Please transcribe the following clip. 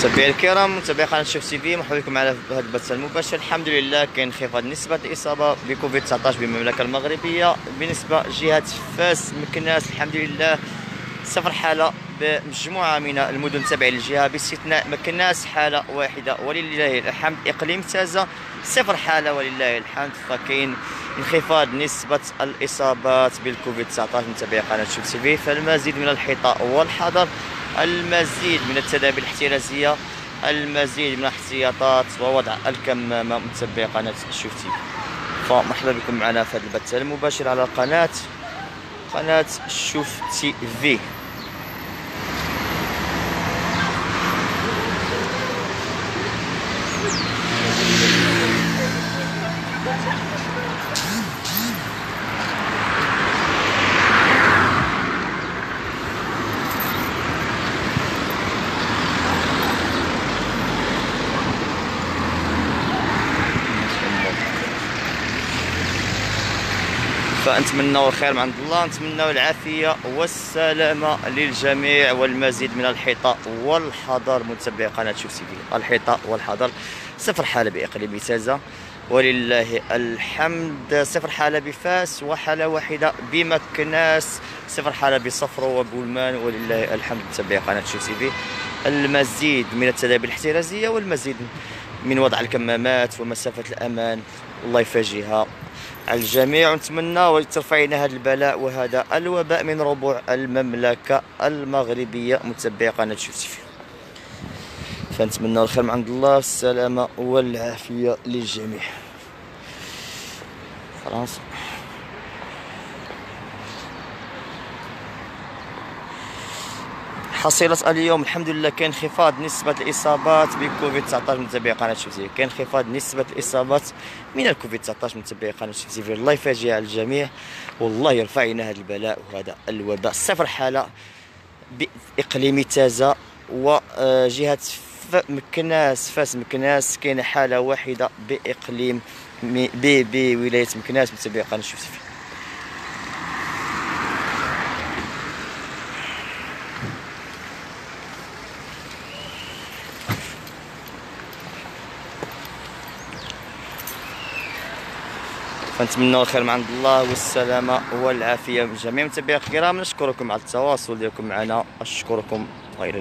متابعي الكرام متابعي قناة شوف تي في مرحبا بكم في هذا البث المباشر. الحمد لله كاين انخفاض نسبه الإصابة بكوفيد 19 بالمملكة المغربية. بالنسبة جهه فاس مكناس الحمد لله صفر حالة بمجموعة من المدن التابعه للجهه باستثناء مكناس حالة واحدة ولله الحمد. إقليم تازة صفر حالة ولله الحمد. فكاين انخفاض نسبة الإصابات بالكوفيد 19 متابعي قناة شوف تي في فالمزيد من الحيطة والحذر. المزيد من التدابير الاحترازية المزيد من الاحتياطات ووضع الكمامة متابعي قناة شوف تي فمرحبا بكم معنا في هذا البث المباشر على قناه قناة شوف تي فنتمنوا الخير من عند الله. نتمنوا العافية والسلامة للجميع والمزيد من الحيطة والحذر متابعي قناة شوف تيفي. الحيطة والحذر صفر حالة بإقليم تازه ولله الحمد. صفر حالة بفاس وحالة واحدة بمكناس. صفر حالة بصفرو وبولمان. ولله الحمد. متابعي قناة شوف تيفي. المزيد من التدابير الاحترازيه والمزيد من وضع الكمامات ومسافة الأمان. الله يفاجئها. على الجميع ونتمنى وترفعنا هذا البلاء وهذا الوباء من ربوع المملكة المغربية. متبعي قناة شوف فنتمنى الخير من عند الله السلامة والعافية للجميع. فرنسا. حصيلة اليوم الحمد لله كاين انخفاض نسبة الإصابات بكوفيد 19 متابعي قناة شوف كاين انخفاض نسبة الإصابات من الكوفيد 19 متابعي قناة شوف الله يفاجئ الجميع والله يرفع لنا هذا البلاء وهذا الوباء. صفر حالة بإقليم تازة وجهة مكناس فاس مكناس. كاينة حالة واحدة بإقليم بولاية مكناس متابعي قناة شوف فنتمنى الخير من عند الله والسلامة والعافية من جميع متابعي الكرام نشكركم على التواصل. ديالكم معنا أشكركم غير